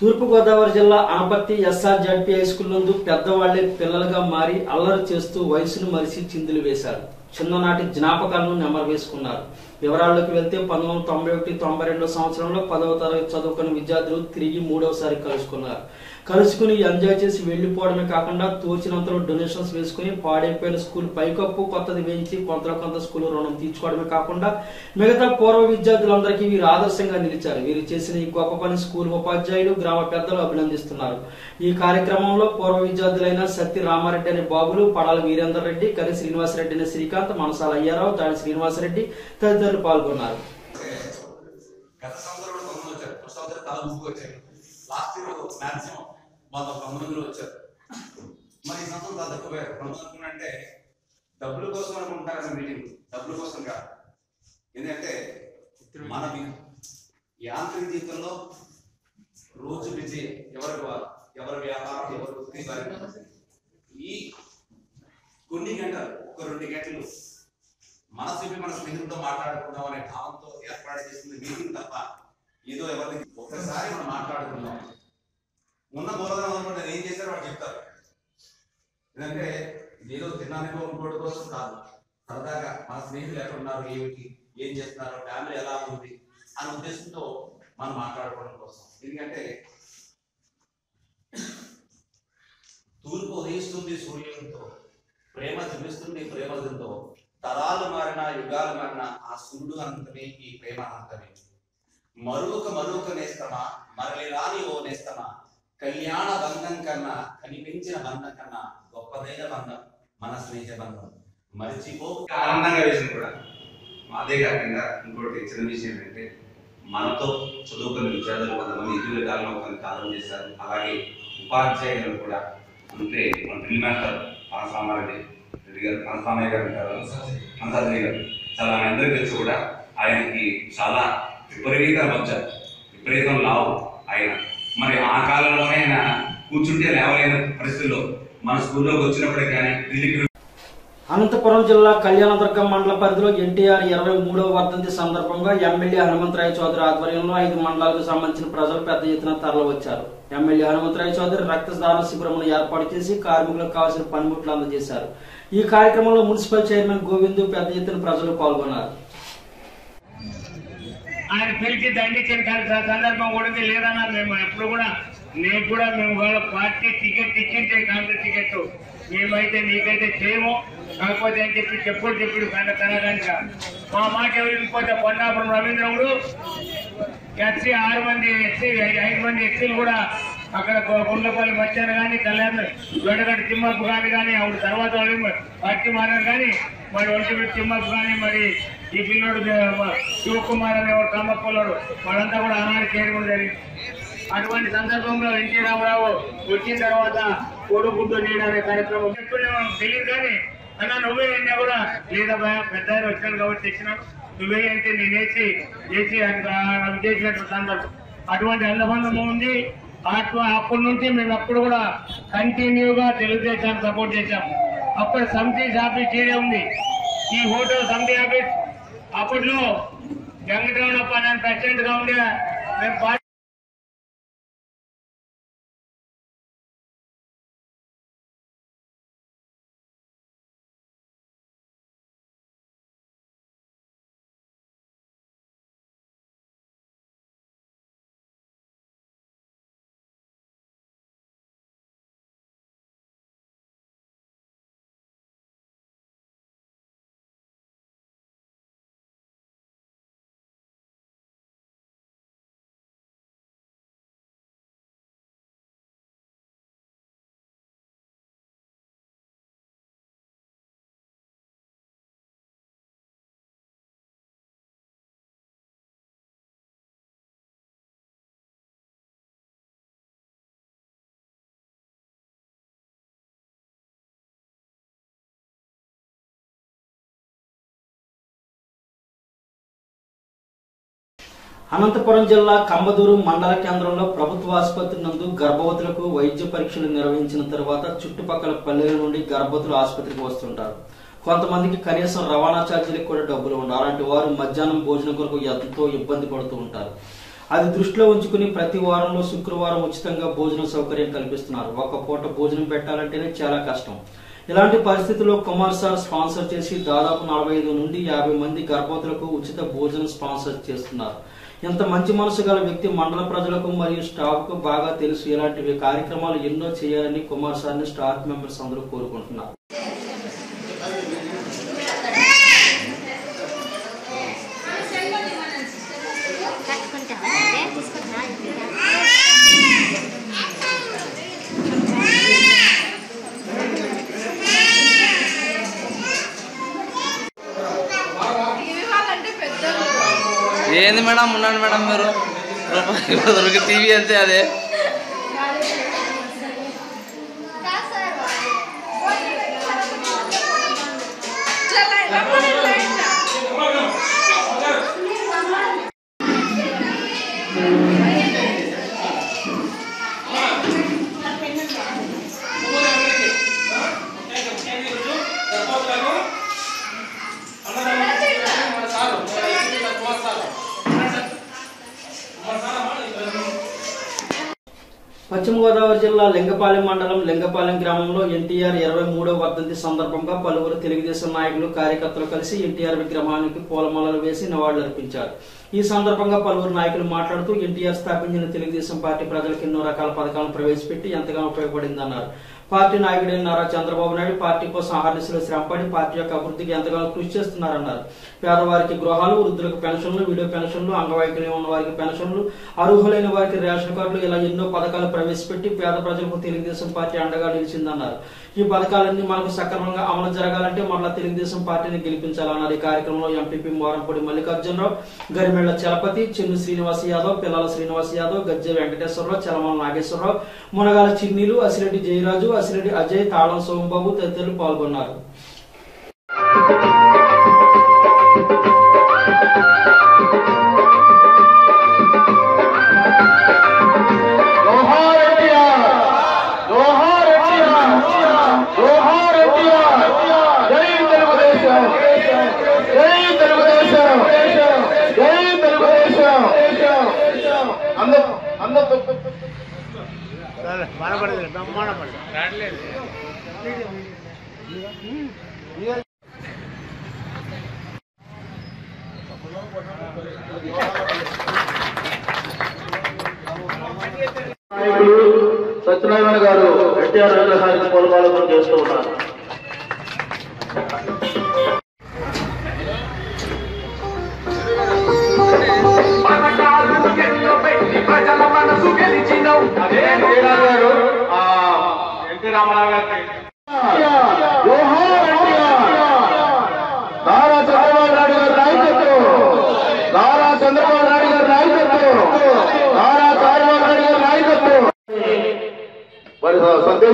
తూర్పుగోదావరి జిల్లా Ampatti SR ZP high school నందు పెద్దవాళ్ళే పిల్లలుగా మారి అల్లరి చేస్తూ వయసును మరిసి చిందులు వేశారు. చిన్ననాటి జ్ఞాపకాలను నెమరు వేసుకున్నారు. వివరాల్లోకి వెళ్తే పంతొమ్మిది వందల తొంభై ఒకటి తొంభై రెండో సంవత్సరంలో పదవ తరగతి చదువుకున్న విద్యార్థులు తిరిగి మూడవసారి కలుసుకున్నారు. కలుసుకుని ఎంజాయ్ చేసి వెళ్ళిపోవడమే కాకుండా తోచినంతలో డొనేషన్స్ వేసుకుని పాడైపోయిన స్కూల్ పైకప్పు కొత్తది వేయించి కొంత కొంత స్కూల్ రుణం తీర్చుకోవడమే కాకుండా మిగతా పూర్వ విద్యార్థులందరికీ వీరు ఆదర్శంగా నిలిచారు. వీరు చేసిన ఈ గొప్ప పని స్కూల్ ఉపాధ్యాయులు గ్రామ పెద్దలు అభినందిస్తున్నారు. ఈ కార్యక్రమంలో పూర్వ విద్యార్థులైన సత్తి రామారెడ్డి అనే బాబులు పడాల వీరేందర్ రెడ్డి కరి శ్రీనివాసరెడ్డి అనే శ్రీకాంత్ మనసాల అయ్యారావు దాడి శ్రీనివాసరెడ్డి తదితరులు పాల్గొన్నారు. లాస్ట్ ఇయర్ మాక్సిమం తొమ్మిది మంది వచ్చారు. మరి ఈ సంవత్సరం చాలా తక్కువ పోయారు కొంతమంది అనుకున్నంటే డబ్బుల కోసం అనుకుంటారన్న మీటింగ్? డబ్బుల కోసం కాదు. ఎందుకంటే మన యాంత్రిక జీవితంలో రోజు బిజీ ఎవరికి వారు ఎవరి వ్యాపారం ఎవరి వృత్తి వారి ఈ కొన్ని గంటలు ఒక రెండు గంటలు మనసు మన స్నేహితులతో మాట్లాడుకుందాం అనే భావంతో ఏర్పాటు చేసింది మీటింగ్ తప్ప ఏదో ఎవరికి ఒక్కసారి మనం మాట్లాడుకుందాం. ఉన్న మూలధనం అనుకుంటే ఏం చేశారో వాళ్ళు చెప్తారు. ఎందుకంటే ఏదో తినడానికో ఇంకోటి కోసం కాదు. సరదాగా మన స్నేహితులు ఎక్కడ ఉన్నారు ఏమిటి ఏం చేస్తున్నారు ఫ్యామిలీ ఎలా ఉంది అనే ఉద్దేశంతో మనం మాట్లాడుకోవడం కోసం. ఎందుకంటే తూర్పు ఉదయిస్తుంది సూర్యునితో ప్రేమ జమిస్తుంది ప్రేమతో తరాలు మారిన యుగాలు మారిన ఆ సూర్యుడు అనంతమే ఈ ప్రేమ అనంతమే మరొక మరొక నేస్తమా మరలి రాని ఓ నేస్తమా కళ్యాణ బంధం కన్నా కనిపించిన బంధం కన్నా గొప్పదైన బంధం మన స్నేహ బంధం మరిచిపో ఆనందంగా వేసిన కూడా. అదే కాకుండా ఇంకోటి చిన్న విషయం ఏంటంటే మనతో చదువుకున్న విద్యార్థులు కొంతమంది ఇటీవల కాలంలో కొంత కాలం చేశారు. అలాగే ఉపాధ్యాయులు కూడా అంటే మన డ్రిల్ మాస్టర్ పనసామారెడ్డి రెడ్డి గారు పనసామయ్య గారు ఉంటారు. పనసాదరి గారు. చాలా మీ అందరికీ తెలుసు కూడా ఆయనకి చాలా విపరీతం వచ్చారు విపరీతం లావు ఆయన. మరి ఆ కాలంలోనే ఆయన కూర్చుంటే లేవలేని పరిస్థితుల్లో మన స్కూల్లోకి వచ్చినప్పుడే కానీ ఢిల్లీకి అనంతపురం జిల్లా కళ్యాణదుర్గం మండల పరిధిలో ఎన్టీఆర్ ఇరవై మూడవ వర్ధంతి సందర్భంగా ఎమ్మెల్యే హనుమంతరాయ చౌదరి ఆధ్వర్యంలో ఐదు మండలాలకు సంబంధించిన ప్రజలు పెద్ద ఎత్తున తరలివచ్చారు. ఎమ్మెల్యే హనుమంతరాయ చౌదరి రక్తదాన శిబిరమును ఏర్పాటు చేసి కార్మికులకు కావాల్సిన పనిముట్లు అందజేశారు. ఈ కార్యక్రమంలో మున్సిపల్ చైర్మన్ గోవిందు పెద్ద ఎత్తున ప్రజలు పాల్గొన్నారు. ఆయన పిలిచి దండించిన కానీ సందర్భం కూడా ఉంది. లేదన్నా మేము ఎప్పుడు కూడా నీకు కూడా మేము వాళ్ళ పార్టీ టికెట్ ఇచ్చింటే కాంగ్రెస్ టికెట్. మేమైతే నీకైతే చేయము. కాకపోతే అని చెప్పి చెప్పుడు చెప్పుడు కానీ కనుక మా మాట ఎవరు వినిపోతే పొన్నాపురం రవీంద్రముడు ఎస్సీ ఆరు మంది ఎస్సీ ఐదు మంది ఎస్సీలు కూడా అక్కడ గొ- మచ్చారు కానీ కళ్యాణ్ గొడగడ్డ తిమ్మప్పు కానీ కానీ ఆవిడ తర్వాత వాళ్ళు పట్టి మారారు కానీ మరి ఒంటి తిమ్మప్పు కానీ మరి ఈ పిల్లోడు శివకుమార్ అనే ఒక వాళ్ళంతా కూడా ఆనాడు చేయడం జరిగింది. అటువంటి సందర్భంలో ఎన్టీ రామారావు వచ్చిన తర్వాత కొడుకుంటూ నీడు అనే కార్యక్రమం తెలియదు కానీ అన్న నువ్వే అయినా కూడా లేదా భయ పెద్ద వచ్చాను కాబట్టి తెచ్చినాను. నువ్వే అంటే నేనేసి చేసి చేసినట్టు సందర్భం. అటువంటి అనుబంధం ఉంది. అప్పటి నుంచి మేము అప్పుడు కూడా కంటిన్యూగా తెలుగుదేశాన్ని సపోర్ట్ చేశాము అప్పుడు సమితి ఆఫీస్ ఈడే ఉంది. ఈ హోటల్ సమితి ఆఫీస్ అప్పట్లో వెంకటరమణప్ప నేను ప్రెసిడెంట్గా ఉండే మేము అనంతపురం జిల్లా కంబదూరు మండల కేంద్రంలో ప్రభుత్వ ఆసుపత్రి నందు గర్భవతులకు వైద్య పరీక్షలు నిర్వహించిన తర్వాత చుట్టుపక్కల పల్లెల నుండి గర్భవతులు ఆసుపత్రికి వస్తుంటారు. కొంతమందికి కనీసం రవాణా ఛార్జీలకు కూడా డబ్బులు ఉండవు అలాంటి వారు మధ్యాహ్నం భోజనం కొరకు ఎంతో ఇబ్బంది పడుతూ ఉంటారు. అది దృష్టిలో ఉంచుకుని ప్రతి వారంలో శుక్రవారం ఉచితంగా భోజన సౌకర్యం కల్పిస్తున్నారు. ఒక్క పూట భోజనం పెట్టాలంటేనే చాలా కష్టం. ఇలాంటి పరిస్థితుల్లో కుమార్ సార్ స్పాన్సర్ చేసి దాదాపు నలభై ఐదు నుండి యాభై మంది గర్భవతులకు ఉచిత భోజనం స్పాన్సర్ చేస్తున్నారు. ఇంత మంచి మనసు గల వ్యక్తి మండల ప్రజలకు మరియు స్టాఫ్కు బాగా తెలుసు. ఇలాంటివి కార్యక్రమాలు ఎన్నో చేయాలని కుమార్ సార్ని స్టాఫ్ మెంబర్స్ అందరూ కోరుకుంటున్నారు. ఏంది మేడం ఉన్నాను మేడం మీరు రూపాయి దొరికి టీవీ అంతే అదే పశ్చిమ గోదావరి జిల్లా లింగపాలెం మండలం లింగపాలెం గ్రామంలో ఎన్టీఆర్ ఇరవై మూడవ వర్ధంతి సందర్భంగా పలువురు తెలుగుదేశం నాయకులు కార్యకర్తలు కలిసి ఎన్టీఆర్ విగ్రహానికి పూలమాలలు వేసి నివాళులర్పించారు ఈ సందర్భంగా పలువురు నాయకులు మాట్లాడుతూ ఎన్టీఆర్ స్థాపించిన తెలుగుదేశం పార్టీ ప్రజలకు ఎన్నో రకాల పథకాలను ప్రవేశపెట్టి ఎంతగానో ఉపయోగపడిందన్నారు. పార్టీ నాయకుడైన నారా చంద్రబాబు నాయుడు పార్టీ కోసం ఆహర్నిశలు శ్రమపడి పార్టీ యొక్క అభివృద్ధికి ఎంతగానో కృషి చేస్తున్నారన్నారు. పేదవారికి గృహాలు వృద్ధులకు పెన్షన్లు వీడియో పెన్షన్లు అంగవైకల్యం ఉన్న వారికి పెన్షన్లు అర్హులైన వారికి రేషన్ కార్డులు ఇలా ఎన్నో పథకాలు ప్రవేశపెట్టి పేద ప్రజలకు తెలుగుదేశం పార్టీ అండగా నిలిచిందన్నారు. ఈ పథకాలన్నీ మనకు సక్రమంగా అమలు జరగాలంటే మరలా తెలుగుదేశం పార్టీని గెలిపించాలన్నారు. ఈ కార్యక్రమంలో ఎంపీపీ మోరంపూడి మల్లికార్జునరావు గరిమెళ్ళ చలపతి చిన్ను శ్రీనివాస్ యాదవ్ పిల్లల శ్రీనివాస్ యాదవ్ గజ్జె వెంకటేశ్వరరావు చలమల నాగేశ్వరరావు మునగాల చిన్నీలు అసిరెడ్డి జయరాజు అసిరెడ్డి అజయ్ తాళం సోమబాబు తదితరులు పాల్గొన్నారు. నాయకులు సత్యనారాయణ గారు ఎన్టీఆర్ విగ్రహానికి పూలమాలతో చేస్తూ ఉన్నారు.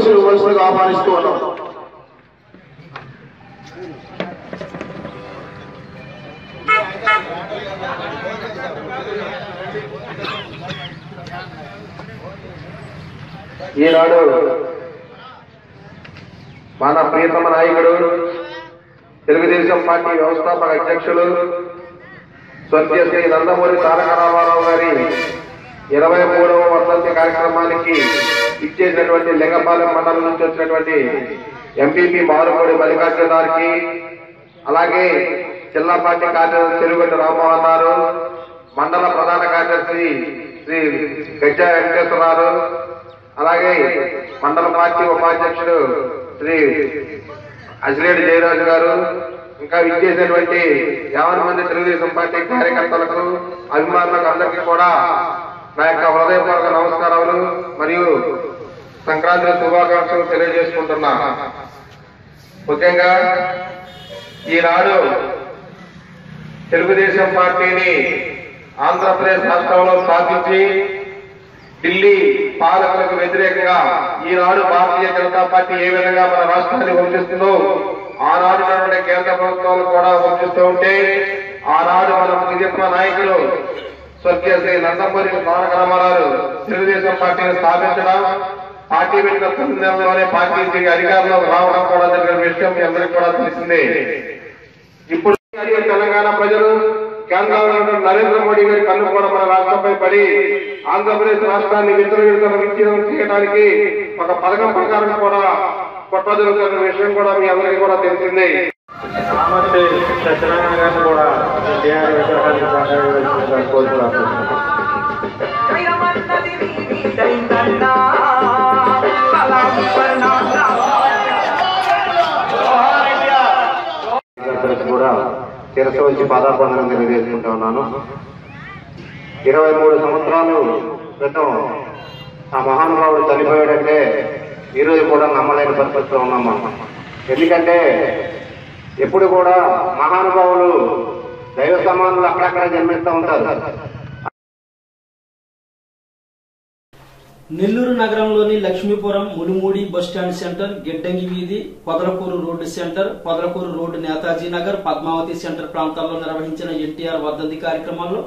సందేశం ఇవ్వాల్సిందిగా ఆహ్వానిస్తూ ఉన్నాం. ఈనాడు మన ప్రియతమ నాయకుడు తెలుగుదేశం పార్టీ వ్యవస్థాపక అధ్యక్షులు స్వర్గీయ శ్రీ నందమూరి తారక రామారావు గారి ఇరవై మూడవ వర్ధంతి కార్యక్రమానికి ఇచ్చేసినటువంటి లింగపాలెం మండలం నుంచి వచ్చినటువంటి ఎంపీపీ మారుమూడి మల్లికార్జున గారికి అలాగే జిల్లా పార్టీ కార్యదర్శి చెరుగడ్డి రామ్మోహన్ గారు మండల ప్రధాన కార్యదర్శి శ్రీ గజ్జా వెంకటేశ్వరరావు అలాగే మండల పార్టీ ఉపాధ్యక్షుడు శ్రీ అజిరేడు జయరాజు గారు ఇంకా విచ్చేసినటువంటి యాభై మంది తెలుగుదేశం పార్టీ కార్యకర్తలకు అభిమానులకు అందరికీ కూడా నా యొక్క హృదయపూర్వక నమస్కారాలు మరియు సంక్రాంతి శుభాకాంక్షలు తెలియజేసుకుంటున్నా ముఖ్యంగా ఈనాడు తెలుగుదేశం పార్టీని ఆంధ్రప్రదేశ్ రాష్ట్రంలో స్థాపించి ఢిల్లీ పాలకులకు వ్యతిరేకంగా ఈనాడు భారతీయ జనతా పార్టీ ఏ విధంగా మన రాష్ట్రాన్ని వంచిస్తుందో ఆనాడు ఉన్నటువంటి కేంద్ర ప్రభుత్వాలు కూడా వంచిస్తూ ఉంటే ఆనాడు మన ప్రియత్మ నాయకులు స్వర్గీయ శ్రీ నందమూరి తారక రామారావు తెలుగుదేశం పార్టీని స్థాపించడం పార్టీ పెట్టిన తొమ్మిది నెలల్లోనే పార్టీ తిరిగి అధికారంలో రావడం కూడా జరిగిన విషయం మీ అందరికీ కూడా తెలిసిందే. ఇప్పుడు తెలంగాణ ప్రజలు కేంద్రంలో నరేంద్ర మోడీ గారి కన్ను కూడా మన రాష్ట్రంపై పడి ఆంధ్రప్రదేశ్ రాష్ట్రాన్ని విచ్చలవిడితనం విచ్ఛిన్నం చేయడానికి ఒక పథకం ప్రకారం కూడా కొట్టజరుగుతున్న విషయం కూడా మీ అందరికీ కూడా తెలిసిందే. సత్యనారాయణ గారిని కూడా ఎన్టీఆర్ కోరుతున్నాను శిరస్సు వచ్చి పాదాపందనం తెలియజేసుకుంటా ఉన్నాను. ఇరవై మూడు సంవత్సరాలు క్రితం ఆ మహానుభావుడు చనిపోయాడంటే ఈరోజు కూడా నమ్మలేని పరిస్థితిలో ఉన్నాం మనం. ఎందుకంటే ఎప్పుడు కూడా మహానుభావులు దైవ సమానులు అక్కడక్కడ జన్మిస్తూ ఉంటారు. నెల్లూరు నగరంలోని లక్ష్మీపురం ములుమూడి బస్టాండ్ సెంటర్ గిడ్డంగి వీధి Podalakuru road centre Podalakuru road Netaji Nagar Padmavathi centre ప్రాంతాల్లో నిర్వహించిన ఎన్టీఆర్ వర్ధంతి కార్యక్రమంలో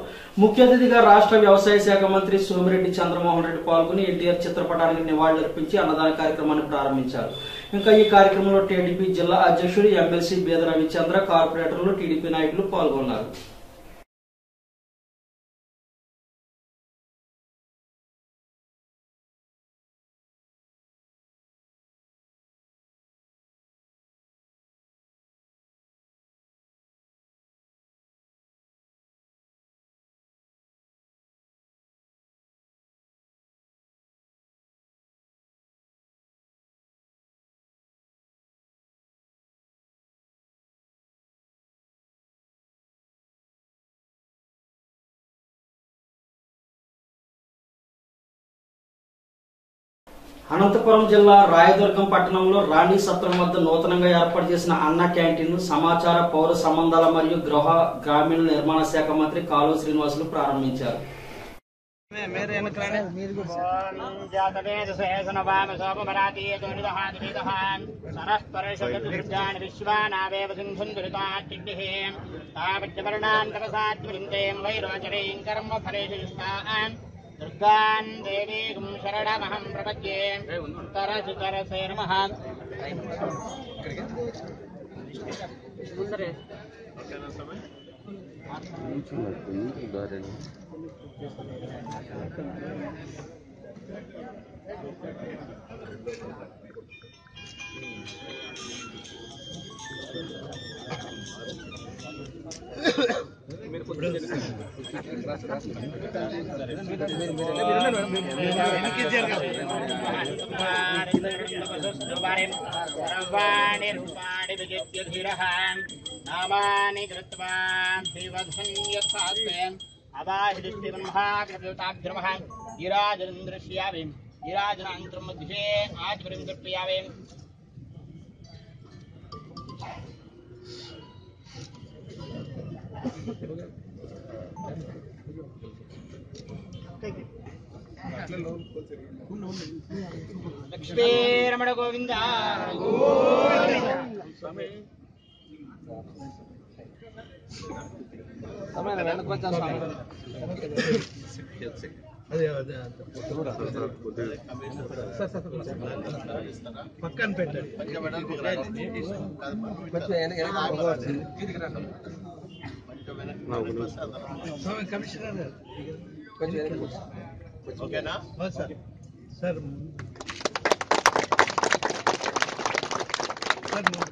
ముఖ్య అతిథిగా రాష్ట్ర వ్యవసాయ శాఖ మంత్రి సోమిరెడ్డి చంద్రమోహన్ రెడ్డి పాల్గొని ఎన్టీఆర్ చిత్రపటానికి నివాళులర్పించి అన్నదాన కార్యక్రమాన్ని ప్రారంభించారు. ఇంకా ఈ కార్యక్రమంలో టీడీపీ జిల్లా అధ్యక్షుడు ఎమ్మెల్సీ బేద రవిచంద్ర కార్పొరేటర్లు టీడీపీ నాయకులు పాల్గొన్నారు. అనంతపురం జిల్లా రాయదుర్గం పట్టణంలో రాణి సత్రం వద్ద నూతనంగా ఏర్పాటు చేసిన అన్న క్యాంటీన్ సమాచార పౌర సంబంధాల మరియు గృహ గ్రామీణ నిర్మాణ శాఖ మంత్రి కాలువ శ్రీనివాసులు ప్రారంభించారు. दुर्गान् देवीं शरणमहं प्रपद्ये। तरसुतरसे नमः समय కర్మ ఫలేషు యుష్టాన్ దుర్గాన్ దేవీగుం శరణమహం ప్రపద్యే తరసు తరసే నమః సర్వాణి రూపాణి విజిత్య ధీరః నామాని కృత్వా శ్రీవధన్యసాస్తే అవాహిదిష్టి బ్రహ్మాగ్రతాభ్రమః గిరాజనం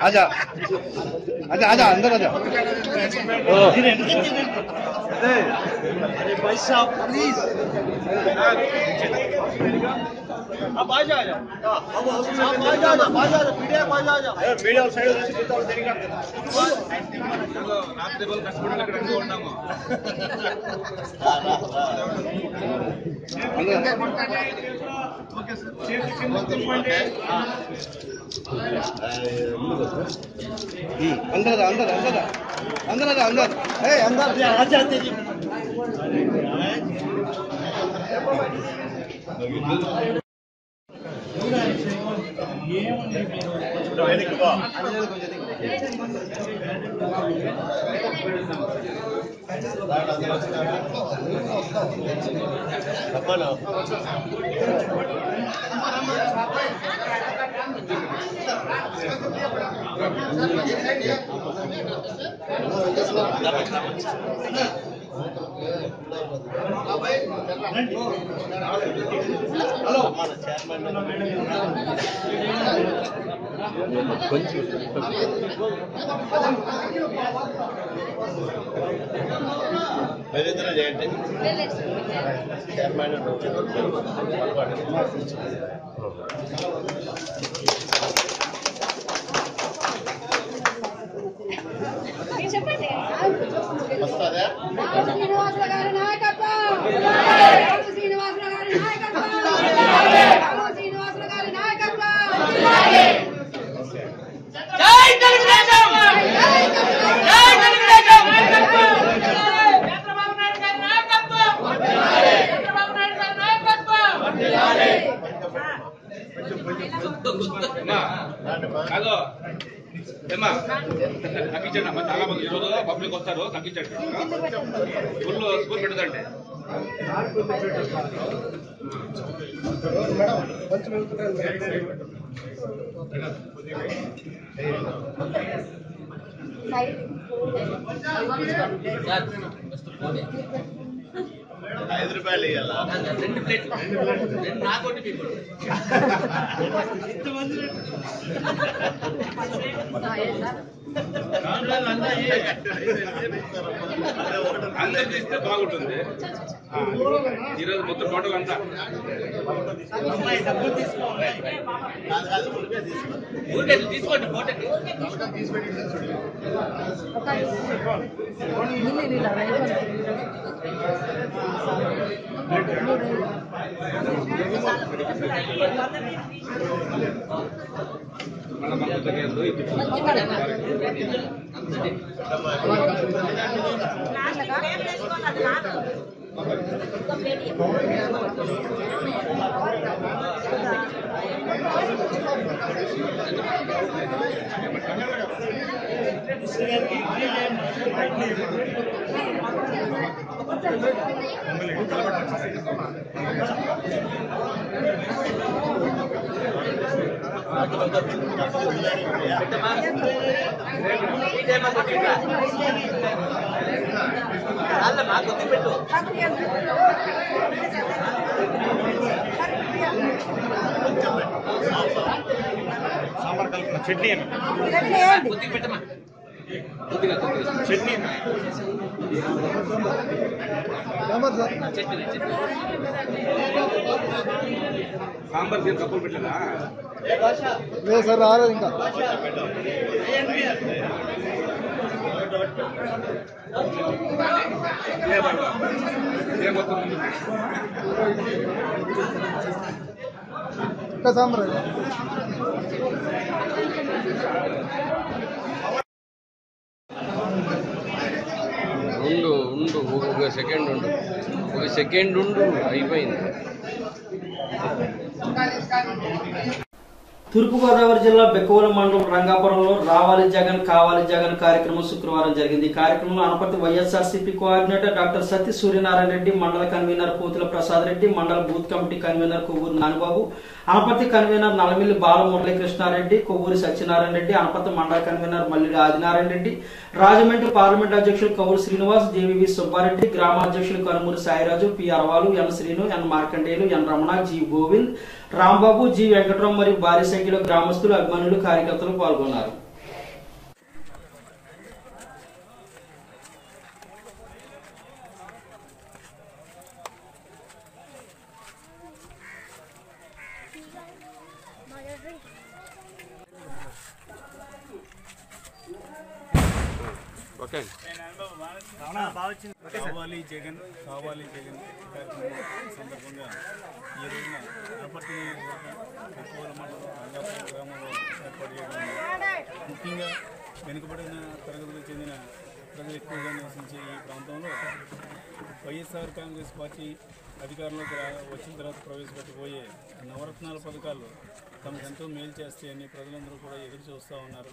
아자 아자 아자 안 들어가자 어. आजा भाई साहब प्लीज अब आ जा अब आ जा आ जा मीडिया आ जा मीडिया సైడ్ రాత్రి రోజు కష్టపడి అక్కడ ఉన్నాము ఓకే సార్ చేతి కింద తిప్పండి అందరదా అందరదా అందరదా అందరదా అందరు ఏ అందరు ఆచార్య ఆయనకి Gracias. చేయండి చైర్మన్ నాయకత్వం రాము శ్రీనివాసుల గారి నాయకత్వం రాము శ్రీనివాసుల గారి నాయకత్వం జై తెలుగుదేశం జై తెలుగుదేశం చంద్రబాబు నాయుడు గారి నాయకత్వం చంద్రబాబు నాయుడు గారి నాయకత్వం హలో ఏమా తగ్గించండి అమ్మా చాలా మంది ఈరోజు పబ్లిక్ వస్తారు తగ్గించండి స్కూల్ స్కూల్ పెట్టదంటే రెండు ప్లేట్లు. రెండు నాకోటి మీకు అందరికి ఇస్తే బాగుంటుంది ఆ, ఈరోజు మొత్తం టోటల్ అంతా ఊరికే తీసుకోండి ఫోటోకి మళ్ళీ అది తగ్గేది ఇది మా కొద్ది పెట్టు సాంబార్ కలిపిన చట్నీ కొద్దిగా పెట్టమా కొద్దిగా కొద్దిగా చట్నీ చట్నీ సాంబార్ దీని కప్పులు పెట్టలేదా? లేదు సార్ రాలేదు ఇంకా. ఇదే బాగా ఇదే మొత్తం ముందు ఇంకా సాంబార్ ఉండు ఉండు ఒక సెకండ్ ఉండు ఒక సెకండ్ ఉండు అయిపోయింది తూర్పుగోదావరి జిల్లా బెక్కవల మండలం రంగాపురంలో రావాలి జగన్ కావాలి జగన్ కార్యక్రమం శుక్రవారం జరిగింది. కార్యక్రమంలో Anaparthi YSRCP coordinator doctor Satya Suryanarayana Reddy మండల కన్వీనర్ పోతుల ప్రసాద్ రెడ్డి మండల booth committee convener Kovvuru Nanibabu Anaparthi convener Nalamilli Bala Muralikrishna Reddy Kovvuri Satyanarayana Reddy Anaparthi మండల కన్వీనర్ మల్లిడి ఆదినారాయణ రెడ్డి రాజమండ్రి పార్లమెంట్ అధ్యక్షులు Kauru Srinivas JVV Subba Reddy గ్రామాధ్యక్షులు Kanumuri Sairaju P Aravalu N Srinu N Markandeyulu N Ramana G Govind Rambabu G Venkata Rao మరియు భారీ సంఖ్యలో గ్రామస్తులు అభిమానులు కార్యకర్తలు పాల్గొన్నారు. కావాలి జగన్ కావాలి జగన్ సందర్భంగా ఈ రోజున తిరుపతి ఎక్కువ మండలం గ్రామంలో ఏర్పాటు చేయడం ముఖ్యంగా వెనుకబడిన తరగతులకు చెందిన ప్రజలు ఎక్కువగా నివసించే ఈ ప్రాంతంలో వైఎస్ఆర్ కాంగ్రెస్ పార్టీ అధికారంలోకి రా- వచ్చిన తర్వాత ప్రవేశపెట్టబోయే నవరత్నాల పథకాలు తమకు ఎంతో మేలు చేస్తాయని ప్రజలందరూ కూడా ఎదురు చూస్తూ ఉన్నారు.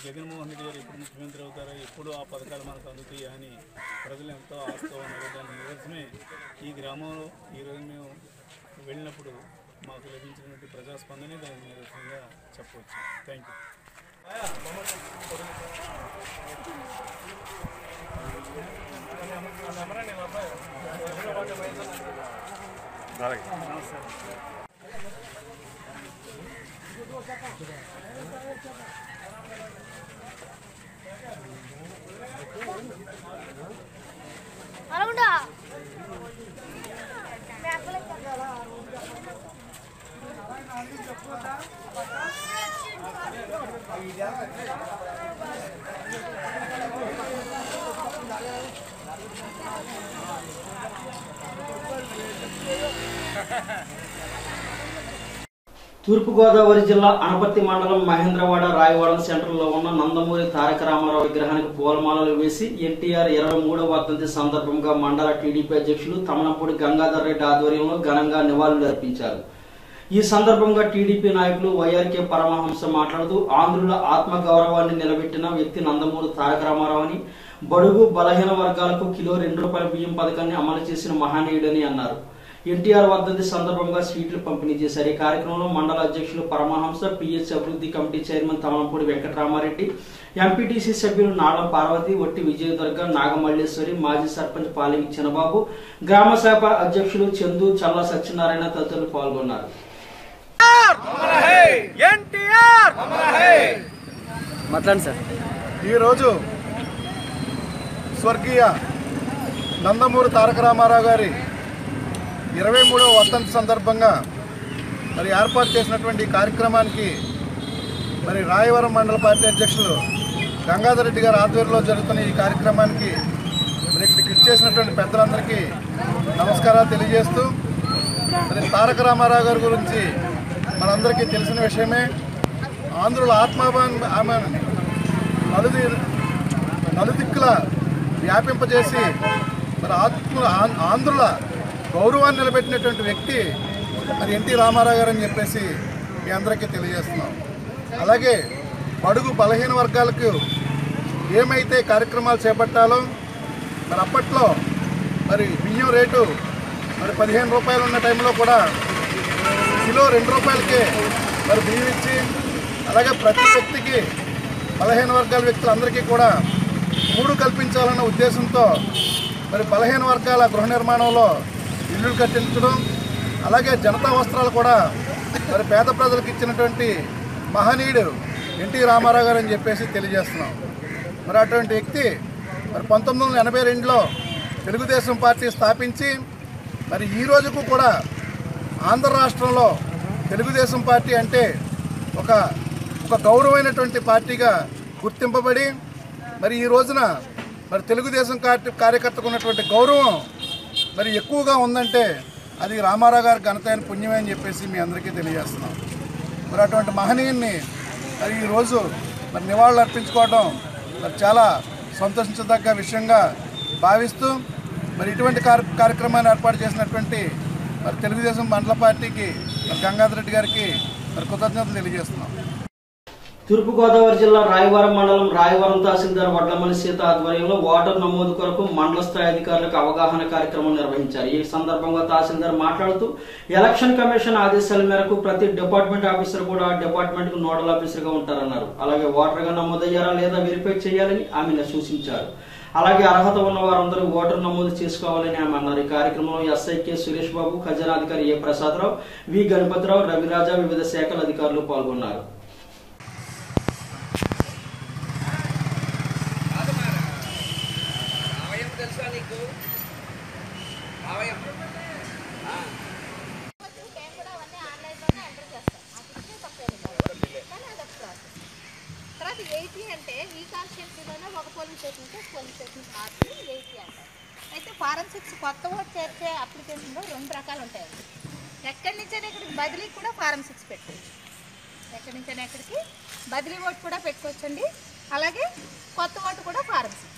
జగన్మోహన్ రెడ్డి గారు ఎప్పుడు ముఖ్యమంత్రి అవుతారో ఎప్పుడు ఆ పథకాలు మనకు అందుతాయి అని ప్రజలు ఎంతో ఆశతో ఉన్నారు. దాని నిదర్శనమే ఈ గ్రామంలో ఈరోజు మేము వెళ్ళినప్పుడు మాకు లభించినటువంటి ప్రజాస్పందనే దాని నిదర్శనంగా చెప్పవచ్చు. Thank you అరవుండా Turpu Godavari జిల్లా అనపర్తి మండలం మహేంద్రవాడ రాయవాడ సెంటర్లో ఉన్న నందమూరి తారక రామారావు విగ్రహానికి పూలమాలలు వేసి ఎన్టీఆర్ ఇరవై మూడవ వర్ధంతి సందర్భంగా మండల టీడీపీ అధ్యక్షులు తమనపూడి గంగాధర్ రెడ్డి ఆధ్వర్యంలో ఘనంగా నివాళులు అర్పించారు. ఈ సందర్భంగా టీడీపీ నాయకులు వైఆర్కే పరమహంస మాట్లాడుతూ ఆంధ్రుల ఆత్మగౌరవాన్ని నిలబెట్టిన వ్యక్తి నందమూరి తారక రామారావు అని బడుగు బలహీన వర్గాలకు కిలో రెండు రూపాయల బియ్యం పథకాన్ని అమలు చేసిన మహనీయుడని అన్నారు. ఎన్టీఆర్ వర్ధంతి సందర్భంగా స్వీట్లు పంపిణీ చేశారు. ఈ కార్యక్రమంలో మండల అధ్యక్షులు పరమహంస పిహెచ్ అభివృద్ధి committee chairman Thamalampudi Venkatarama Reddy MPTC సభ్యులు నాడం పార్వతి వట్టి విజయదుర్గ నాగమల్లేశ్వరి మాజీ సర్పంచ్ పాలింగి చిన్నబాబు గ్రామ శాఖ అధ్యక్షులు చందు చల్ల సత్యనారాయణ తదితరులు పాల్గొన్నారు. మాట్లాడండి సార్. ఈరోజు స్వర్గీయ నందమూరి తారక రామారావు గారి ఇరవై మూడవ వర్ధంతి సందర్భంగా మరి ఏర్పాటు చేసినటువంటి కార్యక్రమానికి మరి రాయవరం మండల పార్టీ అధ్యక్షులు గంగాధర్ రెడ్డి గారి ఆధ్వర్యంలో జరుగుతున్న ఈ కార్యక్రమానికి మరి ఇక్కడికి ఇచ్చేసినటువంటి పెద్దలందరికీ నమస్కారాలు తెలియజేస్తూ మరి తారక రామారావు గారి గురించి మనందరికీ తెలిసిన విషయమే. ఆంధ్రుల ఆత్మాభాన్ ఆమె నలుది నలుదిక్కుల వ్యాపింపజేసి మరి ఆత్మ ఆంధ్రుల గౌరవాన్ని నిలబెట్టినటువంటి వ్యక్తి మరి ఎన్టీ రామారావు గారు అని చెప్పేసి మీ అందరికీ తెలియజేస్తున్నాం. అలాగే బడుగు బలహీన వర్గాలకు ఏమైతే కార్యక్రమాలు చేపట్టాలో మరి అప్పట్లో మరి బియ్యం రేటు మరి పదిహేను రూపాయలు ఉన్న టైంలో కూడా కిలో రెండు రూపాయలకే మరి బియ్యం ఇచ్చి అలాగే ప్రతి వ్యక్తికి బలహీన వర్గాల వ్యక్తులందరికీ కూడా మూడు కల్పించాలన్న ఉద్దేశంతో మరి బలహీన వర్గాల గృహ నిర్మాణంలో ఇల్లులు కట్టించడం అలాగే జనతా వస్త్రాలు కూడా మరి పేద ప్రజలకు ఇచ్చినటువంటి మహనీయుడు ఎన్టీ రామారావు గారు అని చెప్పేసి తెలియజేస్తున్నాం. మరి అటువంటి వ్యక్తి మరి పంతొమ్మిది వందల ఎనభై రెండులో తెలుగుదేశం పార్టీ స్థాపించి మరి ఈ రోజుకు కూడా ఆంధ్ర రాష్ట్రంలో తెలుగుదేశం పార్టీ అంటే ఒక ఒక గౌరవమైనటువంటి పార్టీగా గుర్తింపబడి మరి ఈ రోజున మరి తెలుగుదేశం కార్యకర్తకు ఉన్నటువంటి గౌరవం మరి ఎక్కువగా ఉందంటే అది రామారావు గారి ఘనతైన పుణ్యమే అని చెప్పేసి మీ అందరికీ తెలియజేస్తున్నాం. మరి అటువంటి మహనీయుని మరి ఈరోజు మరి నివాళులు అర్పించుకోవడం మరి చాలా సంతోషించదగ్గ విషయంగా భావిస్తూ మరి ఇటువంటి కార్య కార్యక్రమాన్ని ఏర్పాటు చేసినటువంటి మరి తెలుగుదేశం మండల పార్టీకి మరి గంగాధర్ రెడ్డి గారికి మరి కృతజ్ఞతలు తెలియజేస్తున్నాం. తూర్పుగోదావరి జిల్లా రాయవరం మండలం రాయవరం తహసీల్దార్ వడ్లమణి సీత ఆధ్వర్యంలో ఓటర్ నమోదు కొరకు మండల స్థాయి అధికారులకు అవగాహన కార్యక్రమం నిర్వహించారు. ఈ సందర్భంగా తహసీల్దార్ మాట్లాడుతూ ఎలక్షన్ కమిషన్ ఆదేశాల మేరకు ప్రతి డిపార్ట్మెంట్ ఆఫీసర్ కూడా డిపార్ట్మెంట్కు నోడల్ ఆఫీసర్గా ఉంటారన్నారు. అలాగే ఓటర్గా నమోదయ్యారా లేదా వెరిఫై చేయాలని ఆమె సూచించారు అలాగే అర్హత ఉన్న వారందరూ ఓటర్ నమోదు చేసుకోవాలని ఆమె అన్నారు. ఈ కార్యక్రమంలో ఎస్ఐకే సురేష్ బాబు ఖజానాధికారి ఏ ప్రసాదరావు వి గణపతిరావు రవిరాజా వివిధ శాఖల అధికారులు పాల్గొన్నారు తర్వాత ఎయిటీ అంటే ఈ కాన్స్టిట్యూన్సీలోనే ఒక పోలింగ్ స్టేషన్ ఉంటే పోలింగ్ స్టేషన్ మార్చి ఎయిటీ అంటారు అయితే ఫారం సిక్స్ కొత్త ఓట్ చేర్చే అప్లికేషన్లో రెండు రకాలు ఉంటాయి ఎక్కడి నుంచైనా ఇక్కడికి బదిలీ కూడా ఫారం సిక్స్ పెట్టుకోవచ్చు ఎక్కడి నుంచైనా ఎక్కడికి బదిలీ ఓటు కూడా పెట్టుకోవచ్చండి అలాగే కొత్త ఓటు కూడా ఫారం సిక్స్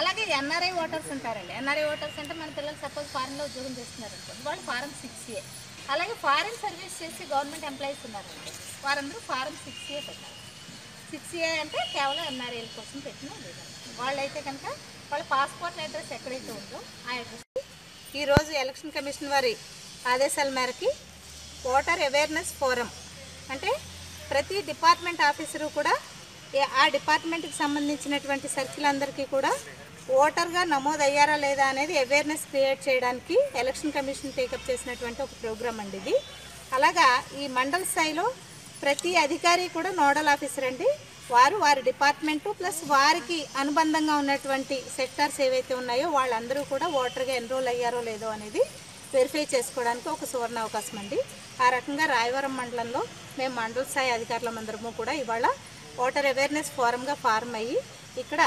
అలాగే ఎన్ఆర్ఐ ఓటర్స్ ఉంటారండి ఎన్ఆర్ఐ ఓటర్స్ అంటే మన పిల్లలు సపోజ్ ఫారెన్లో ఉద్యోగం చేస్తున్నారు అనుకోండి వాళ్ళు ఫారం సిక్స్ ఏ. అలాగే ఫారెన్ సర్వీస్ చేసి గవర్నమెంట్ ఎంప్లాయీస్ ఉన్నారండి వారందరూ ఫారం సిక్స్ ఏ పెట్టాలి. సిక్స్ ఏ అంటే కేవలం ఎన్ఆర్ఐల కోసం పెట్టిన లేదు. వాళ్ళైతే కనుక వాళ్ళ పాస్పోర్ట్ అడ్రస్ ఎక్కడైతే ఉందో ఆ అడ్రస్ ఈరోజు ఎలక్షన్ కమిషన్ వారి ఆదేశాల మేరకి ఓటర్ అవేర్నెస్ ఫోరం. అంటే ప్రతి డిపార్ట్మెంట్ ఆఫీసరు కూడా ఆ డిపార్ట్మెంట్కి సంబంధించినటువంటి సర్కిల్ కూడా ఓటర్గా నమోదు అయ్యారా లేదా అనేది అవేర్నెస్ క్రియేట్ చేయడానికి ఎలక్షన్ కమిషన్ టేకప్ చేసినటువంటి ఒక ప్రోగ్రామ్ అండి ఇది. అలాగా ఈ మండల స్థాయిలో ప్రతి అధికారి కూడా నోడల్ ఆఫీసర్ అండి. వారు వారి డిపార్ట్మెంటు ప్లస్ వారికి అనుబంధంగా ఉన్నటువంటి సెక్టార్స్ ఏవైతే ఉన్నాయో వాళ్ళందరూ కూడా ఓటర్గా ఎన్రోల్ అయ్యారో లేదో అనేది వెరిఫై చేసుకోవడానికి ఒక సువర్ణ అవకాశం అండి. ఆ రకంగా రాయవరం మండలంలో మేము మండల స్థాయి అధికారులమందరము కూడా ఇవాళ ఓటర్ అవేర్నెస్ ఫోరంగా ఫార్మ్ అయ్యి ఇక్కడ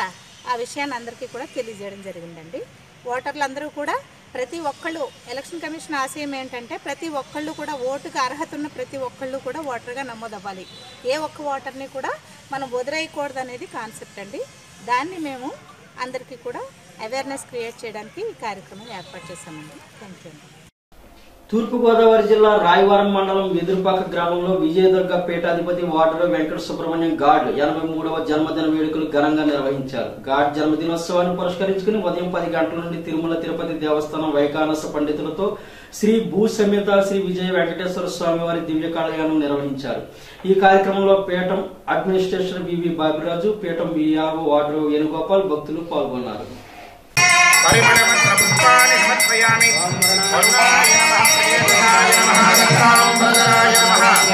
ఆ విషయాన్ని అందరికీ కూడా తెలియజేయడం జరిగిందండి. ఓటర్లందరూ కూడా ప్రతి ఒక్కళ్ళు ఎలక్షన్ కమిషన్ ఆశయం ఏంటంటే ప్రతి ఒక్కళ్ళు కూడా ఓటుకు అర్హత ఉన్న ప్రతి ఒక్కళ్ళు కూడా ఓటర్గా నమోదవ్వాలి. ఏ ఒక్క ఓటర్ని కూడా మనం వదిలేయకూడదు అనేది కాన్సెప్ట్ అండి. దాన్ని మేము అందరికీ కూడా అవేర్నెస్ క్రియేట్ చేయడానికి ఈ కార్యక్రమం ఏర్పాటు చేశామండి. థ్యాంక్ యూ అండి. తూర్పుగోదావరి జిల్లా రాయవరం మండలం వెదురుపాక గ్రామంలో విజయదుర్గ పీఠాధిపతి వాటర్ వెంకట సుబ్రహ్మణ్యం గాడ్ ఎనభై మూడవ జన్మదిన వేడుకలు ఘనంగా నిర్వహించారు. గాడ్ జన్మదినోత్సవాన్ని పురస్కరించుకుని ఉదయం పది గంటల నుండి తిరుమల తిరుపతి దేవస్థానం వైకానస పండితులతో శ్రీ భూ సమేత శ్రీ విజయ వెంకటేశ్వర స్వామివారి దివ్య కళ్యాణం నిర్వహించారు. ఈ కార్యక్రమంలో పీఠం అడ్మినిస్ట్రేషన్ వివి బాబిరాజు పీఠం విఆర్ఓ వాటర్ వేణుగోపాల్ భక్తులు పాల్గొన్నారు. परिमणवत्रपुष्पाणि समर्पयामि वरुणाय नमः प्रियतमाय नमः दत्ताम्बराय नमः